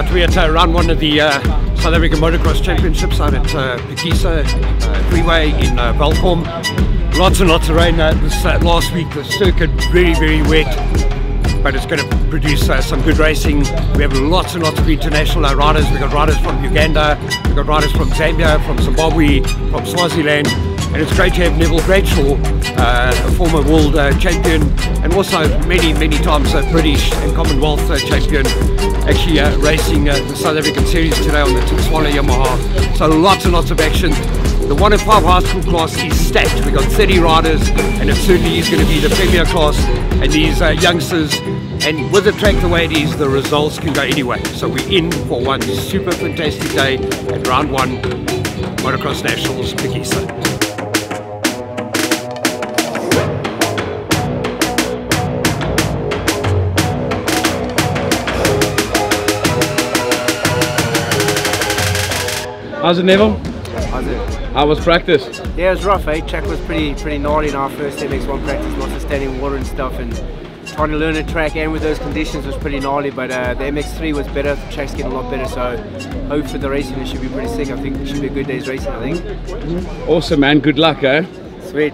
Right, we're at uh, one of the uh, South African Motocross Championships out at uh, Phakisa uh, Freeway in uh. Lots and lots of rain uh, this uh, last week. The circuit very, very wet, but it's going to produce uh, some good racing. We have lots and lots of international uh, riders. We've got riders from Uganda, we've got riders from Zambia, from Zimbabwe, from Swaziland, and it's great to have Neville Bradshaw, uh, a former world uh, champion, and also many, many times a British and Commonwealth uh, champion, actually uh, racing uh, the South African Series today on the Tswana Yamaha. So lots and lots of action. The 1 and 5 high school class is stacked. We've got 30 riders, and it certainly is going to be the premier class. And these uh, youngsters, and with the track the way it is, the results can go anyway. So we're in for one super fantastic day at round one, Motocross Nationals, Phakisa. How's it, Neville? How's it? How was practice? Yeah, it was rough, eh? Track was pretty pretty gnarly in our first MX1 practice, lots of standing water and stuff, and trying to learn a track and with those conditions was pretty gnarly, but uh, the MX3 was better, the track's getting a lot better, so hope for the racing it should be pretty sick. I think it should be a good day's racing, I think. Awesome, man. Good luck, eh? Sweet.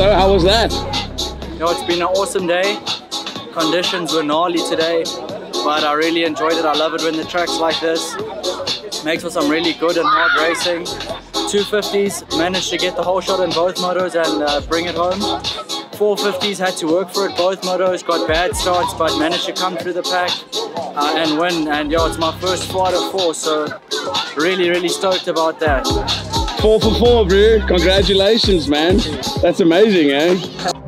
So, how was that? You know, it's been an awesome day. Conditions were gnarly today, but I really enjoyed it. I love it when the track's like this. Makes for some really good and hard racing. 250s, managed to get the holeshot in both motos and uh, bring it home. 450s had to work for it, both motos got bad starts, but managed to come through the pack uh, and win. And yeah, it's my first out of four, so really, really stoked about that. Four for four, bro. Congratulations, man. That's amazing, eh?